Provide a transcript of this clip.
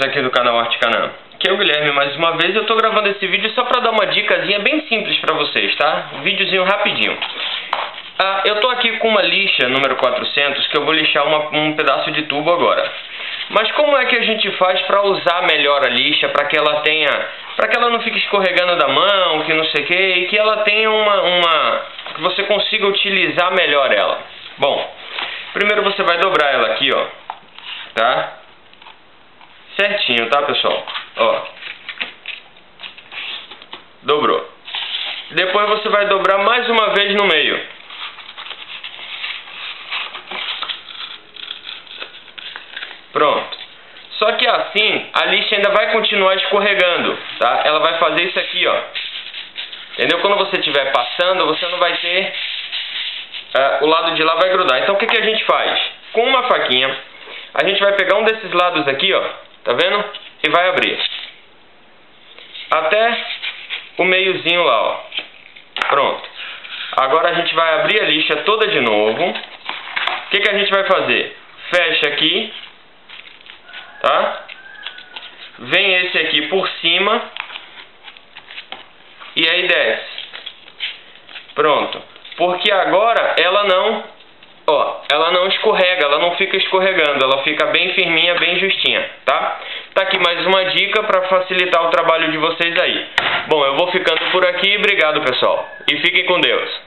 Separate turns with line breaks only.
aqui do canal Articanã. Aqui é o Guilherme mais uma vez. Eu estou gravando esse vídeo só para dar uma dicasinha bem simples para vocês, tá? Videozinho rapidinho. Ah, eu estou aqui com uma lixa número 400 que eu vou lixar uma, um pedaço de tubo agora. Mas como é que a gente faz para usar melhor a lixa, para que ela tenha, para que ela não fique escorregando da mão, que não sei o que, e que ela tenha uma, uma, que você consiga utilizar melhor ela. Bom, primeiro você vai dobrar ela aqui, ó, tá? Certinho, tá pessoal? Ó. Dobrou. Depois você vai dobrar mais uma vez no meio. Pronto. Só que assim, a lixa ainda vai continuar escorregando, tá? Ela vai fazer isso aqui, ó. Entendeu? Quando você estiver passando, você não vai ter... Uh, o lado de lá vai grudar. Então o que, que a gente faz? Com uma faquinha, a gente vai pegar um desses lados aqui, ó. Tá vendo? E vai abrir. Até o meiozinho lá, ó. Pronto. Agora a gente vai abrir a lixa toda de novo. O que, que a gente vai fazer? Fecha aqui. Tá? Vem esse aqui por cima. E aí desce. Pronto. Porque agora ela não ela não escorrega, ela não fica escorregando, ela fica bem firminha, bem justinha, tá? Tá aqui mais uma dica para facilitar o trabalho de vocês aí. Bom, eu vou ficando por aqui, obrigado pessoal, e fiquem com Deus.